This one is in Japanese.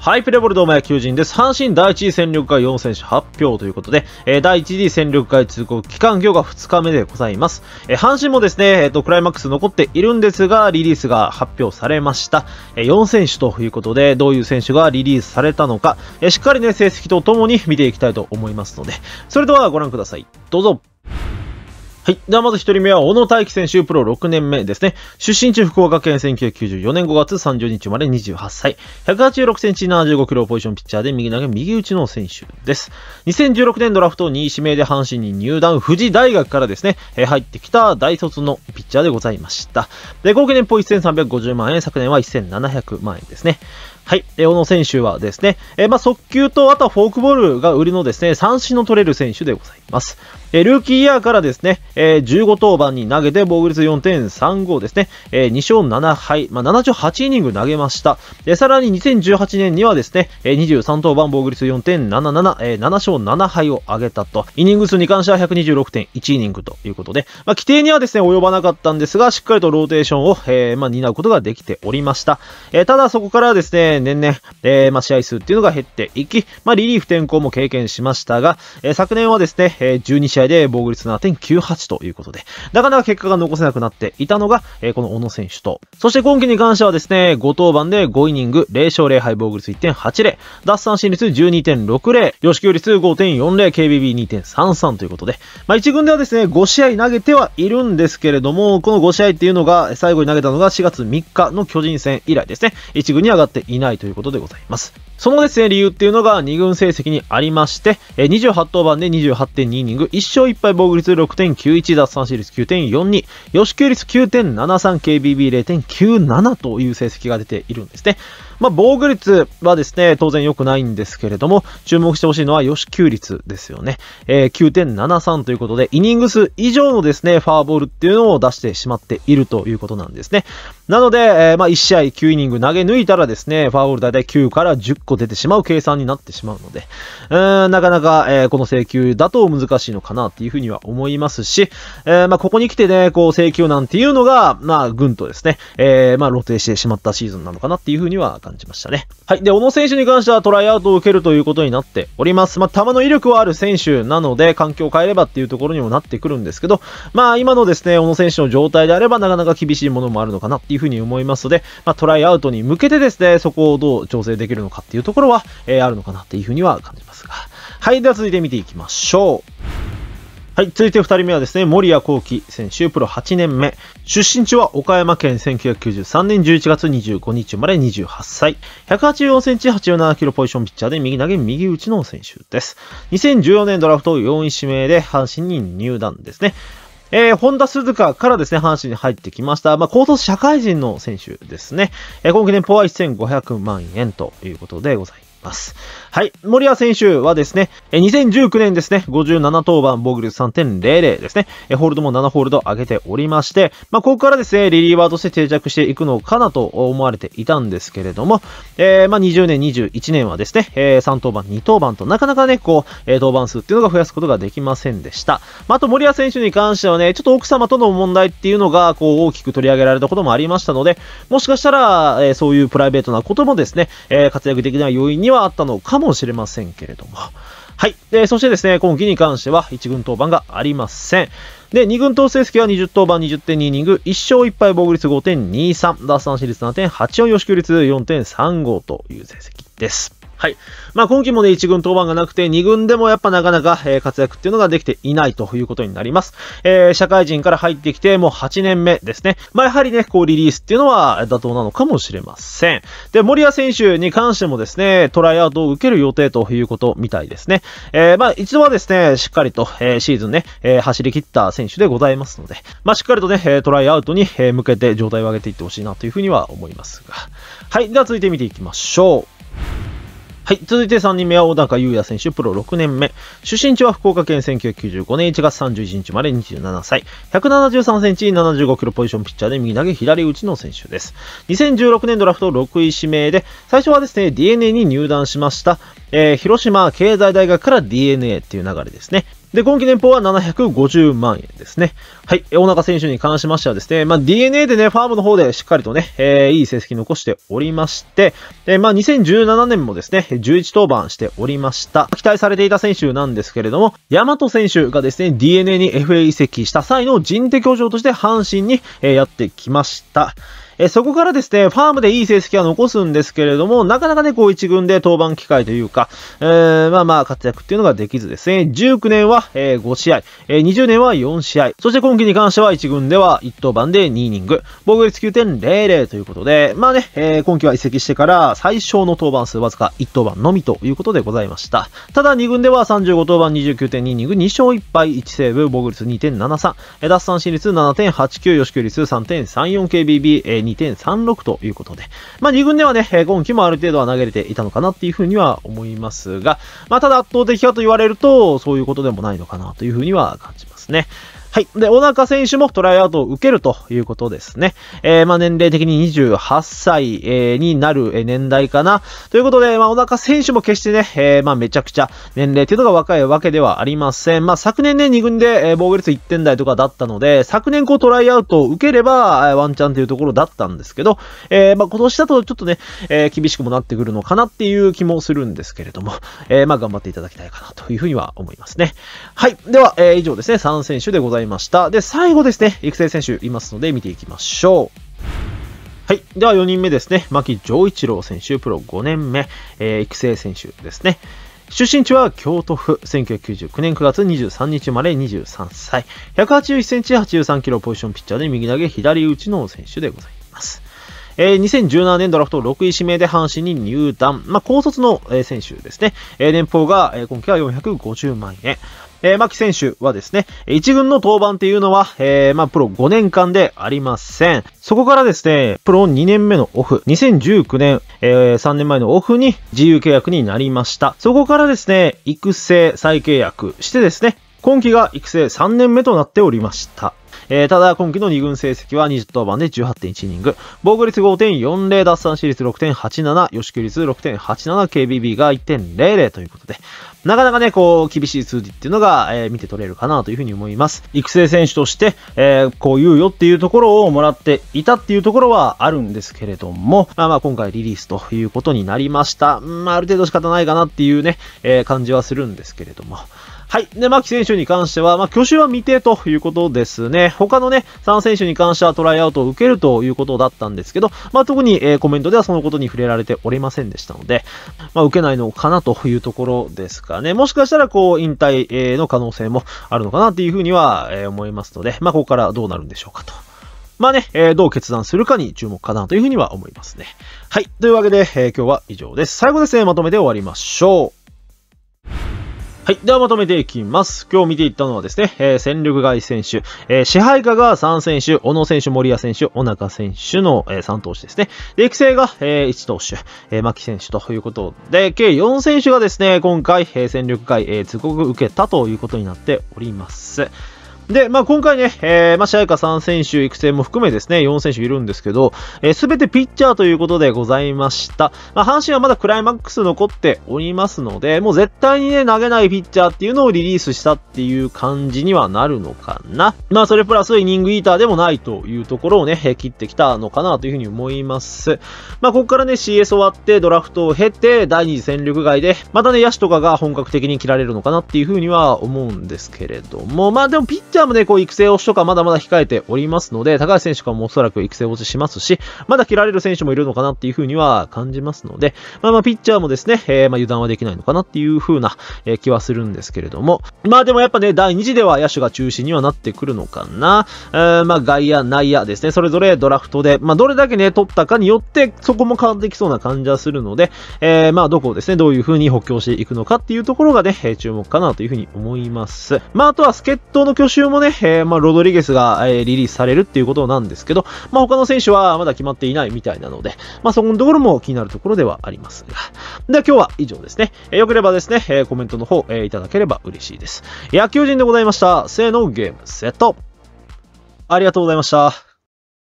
ハイプレボルドーマ野球人です。阪神第一次戦力外4選手発表ということで、えー、第一次戦力外通告期間業が2日目でございます。えー、阪神もですね、えっ、ー、と、クライマックス残っているんですが、リリースが発表されました。え、4選手ということで、どういう選手がリリースされたのか、え、しっかりね、成績とともに見ていきたいと思いますので、それではご覧ください。どうぞ。はい。ではまず一人目は、小野大輝選手、プロ6年目ですね。出身地福岡県1994年5月30日生まれ28歳。186センチ75キロポジションピッチャーで右投げ右打ちの選手です。2016年ドラフト2位指名で阪神に入団、富士大学からですね、入ってきた大卒のピッチャーでございました。で、合計年俸1350万円、昨年は1700万円ですね。はい。小野選手はですね、え、まあ、速球と、あとはフォークボールが売りのですね、三振の取れる選手でございます。え、ルーキーイヤーからですね、えー、15登板に投げて防御率4.35ですね、えー、2勝7敗、まあ、78イニング投げました。え、さらに2018年にはですね、えー、23登板防御率4.77、えー、7勝7敗を挙げたと。イニング数に関しては126.1イニングということで、まあ、規定にはですね、及ばなかったんですが、しっかりとローテーションを、え、まあ、担うことができておりました。え、ただそこからですね、年々、えー、まあ、試合数っていうのが減っていき、まあ、リリーフ転向も経験しましたが、えー、昨年はですね、えー、12試合で防御率7.98ということで、なかなか結果が残せなくなっていたのが、えー、この小野選手と、そして今季に関してはですね、5登板で5イニング、0勝0敗防御率1.80、奪三振率12.60、吉球率5.40、KBB2.33 ということで、まあ、1軍ではですね、5試合投げてはいるんですけれども、この5試合っていうのが、最後に投げたのが4月3日の巨人戦以来ですね、1軍に上がっていないということでございます。そのですね、理由っていうのが2軍成績にありまして、28登板で28.2イニング、1勝1敗防御率6.91、奪三振率9.42、吉球率9.73、KBB0.97 という成績が出ているんですね。まあ、防御率はですね、当然良くないんですけれども、注目してほしいのは吉球率ですよね。えー、9.73ということで、イニング数以上のですね、ファーボールっていうのを出してしまっているということなんですね。なので、えー、まあ、1試合9イニング投げ抜いたらですね、ファーボール大体9から10個出てしまう計算になってしまうので、うー、なかなか、えー、この請求だと難しいのかなっていうふうには思いますし、えー、まあ、ここに来てね、こう、請求なんていうのが、まあ、ぐんとですね、えー、まあ、露呈してしまったシーズンなのかなっていうふうには感じましたね。はい。で、小野選手に関してはトライアウトを受けるということになっております。まあ、球の威力はある選手なので、環境を変えればっていうところにもなってくるんですけど、まあ、今のですね、小野選手の状態であれば、なかなか厳しいものもあるのかなっていうふうに思いますので、まあ、トライアウトに向けてですね、そこをどう調整できるのかっていうところは、えー、あるのかなっていうふうには感じますが。はい。では続いて見ていきましょう。はい、続いて2人目はですね、森谷幸喜選手、プロ8年目。出身地は岡山県1993年11月25日生まれ28歳。184センチ87キロポジションピッチャーで右投げ右打ちの選手です。2014年ドラフト4位指名で阪神に入団ですね。えー、本田鈴鹿からですね、阪神に入ってきました。まあ、高卒社会人の選手ですね。えー、今季年俸は1500万円ということでございます。はい。森谷選手はですね、2019年ですね、57登板防御率3.00ですね、ホールドも7ホールド上げておりまして、まあ、ここからですね、リリーバーとして定着していくのかなと思われていたんですけれども、えー、まあ、20年、21年はですね、えー、3登板、2登板となかなかね、こう、えー、登板数っていうのが増やすことができませんでした。まあ、あと森谷選手に関してはね、ちょっと奥様との問題っていうのが、こう、大きく取り上げられたこともありましたので、もしかしたら、えー、そういうプライベートなこともですね、え、活躍できない要因にはあったのかももしれませんけれども。はい。で、そしてですね、今季に関しては1軍登板がありません。で、2軍投成績は20登板20.2イニング、1勝1敗防御率5.23、奪三振率7.84、四球率4.35という成績です。はい。まあ今季もね、1軍登板がなくて、2軍でもやっぱなかなか、えー、活躍っていうのができていないということになります。えー、社会人から入ってきてもう8年目ですね。まあやはりね、こうリリースっていうのは妥当なのかもしれません。で、森谷選手に関してもですね、トライアウトを受ける予定ということみたいですね。えー、まあ一度はですね、しっかりと、えー、シーズンね、えー、走り切った選手でございますので、まあしっかりとね、トライアウトに向けて状態を上げていってほしいなというふうには思いますが。はい。では続いて見ていきましょう。はい。続いて3人目は小高優也選手、プロ6年目。出身地は福岡県1995年1月31日まで27歳。173センチ、75キロポジションピッチャーで右投げ左打ちの選手です。2016年ドラフト6位指名で、最初はですね、DNA に入団しました。えー、広島経済大学から DNA っていう流れですね。で、今季年俸は750万円ですね。はい。小中選手に関しましてはですね、まあ、DNA でね、ファームの方でしっかりとね、えー、いい成績残しておりまして、えー、まあ、2017年もですね、11登板しておりました。期待されていた選手なんですけれども、大和選手がですね、DNA に FA 移籍した際の人的補助として阪神に、えー、やってきました。えそこからですね、ファームでいい成績は残すんですけれども、なかなかね、こう一軍で登板機会というか、えー、まあまあ活躍っていうのができずですね、19年は、え、5試合、えー、20年は4試合、そして今季に関しては1軍では1登板で2イニング、防御率9.00ということで、まあね、え、今季は移籍してから最小の登板数わずか1登板のみということでございました。ただ2軍では35登板29.2イニング、2勝1敗1セーブ、防御率2.73、奪三振率7.89、予球率 3.34kbb、えー2.36ということで、まあ2軍ではね、今季もある程度は投げれていたのかなっていうふうには思いますが、まあただ圧倒的かと言われると、そういうことでもないのかなというふうには感じますね。はい。で、小中選手もトライアウトを受けるということですね。えー、まあ、年齢的に28歳、えー、になる年代かな。ということで、まあ、小中選手も決してね、えー、まあ、めちゃくちゃ年齢っていうのが若いわけではありません。まあ、昨年ね、2軍で、え、防御率1点台とかだったので、昨年こうトライアウトを受ければ、え、ワンチャンというところだったんですけど、え、まあ、今年だとちょっとね、え、厳しくもなってくるのかなっていう気もするんですけれども、え、まあ、頑張っていただきたいかなというふうには思いますね。はい。では、え、以上ですね、3選手でございます。いました。で、最後ですね、育成選手いますので見ていきましょう。はい。では4人目ですね。牧丈一郎選手、プロ5年目、えー、育成選手ですね。出身地は京都府、1999年9月23日生まれ23歳。181センチ、83キロポジションピッチャーで右投げ左打ちの選手でございます。えー、2017年ドラフト6位指名で阪神に入団。まあ、高卒の、えー、選手ですね。えー、年俸が、えー、今季は450万円。えー、牧選手はですね、1軍の登板っていうのは、えー、まあ、プロ5年間でありません。そこからですね、プロ2年目のオフ、2019年、えー、3年前のオフに自由契約になりました。そこからですね、育成再契約してですね、今季が育成3年目となっておりました。えー、ただ、今季の2軍成績は20登板で18.1イニング、防御率5.40、奪三振率6.87、予球率6.87、KBB が1.00ということで、なかなかね、こう、厳しい数字っていうのが、えー、見て取れるかなというふうに思います。育成選手として、えー、こう言うよっていうところをもらっていたっていうところはあるんですけれども、まあまあ今回リリースということになりました。まあある程度仕方ないかなっていうね、えー、感じはするんですけれども。はい。で、牧選手に関しては、まあ、挙手は未定ということですね。他のね、3選手に関してはトライアウトを受けるということだったんですけど、まあ、特に、えー、コメントではそのことに触れられておりませんでしたので、まあ、受けないのかなというところですかね。もしかしたら、こう、引退、の可能性もあるのかなっていうふうには、思いますので、まあ、ここからどうなるんでしょうかと。まあね、えー、どう決断するかに注目かなというふうには思いますね。はい。というわけで、えー、今日は以上です。最後ですね、まとめて終わりましょう。はい。ではまとめていきます。今日見ていったのはですね、えー、戦力外選手、えー、支配下が3選手、小野選手、森谷選手、小中選手の、えー、3投手ですね。で、育成が、えー、1投手、えー、牧選手ということで、計4選手がですね、今回、えー、戦力外、えー、通告受けたということになっております。で、まあ、今回ね、えー、まあ、試合か3選手育成も含めですね、4選手いるんですけど、えー、全てピッチャーということでございました。まあ、阪神はまだクライマックス残っておりますので、もう絶対にね、投げないピッチャーっていうのをリリースしたっていう感じにはなるのかな。まあ、それプラスイニングイーターでもないというところをね、切ってきたのかなというふうに思います。まあ、ここからね、CS 終わってドラフトを経て、第二次戦力外で、またね、野手とかが本格的に切られるのかなっていうふうには思うんですけれども、まあ、でもピッチャーもね、こう育成落ちとかまだまだ控えておりますので、高橋選手かもおそらく育成落ちしますし、まだ切られる選手もいるのかなっていうふうには感じますので、まあまあピッチャーもですね、えー、まあ油断はできないのかなっていうふうな、えー、気はするんですけれども、まあでもやっぱね、第2次では野手が中心にはなってくるのかな。えー、まあ外野、内野ですね、それぞれドラフトで、まあどれだけね、取ったかによって、そこも変わってきそうな感じはするので、えー、まあどこをですね、どういうふうに補強していくのかっていうところがね、注目かなというふうに思います。まああとは助っ人の去就もね、えー、まあロドリゲスが、えー、リリースされるっていうことなんですけど、まあ他の選手はまだ決まっていないみたいなので、まあそこのところも気になるところではありますが。では今日は以上ですね。えー、よければですね、えー、コメントの方、えー、いただければ嬉しいです。野球人でございました。せーの、ゲームセット。ありがとうございました。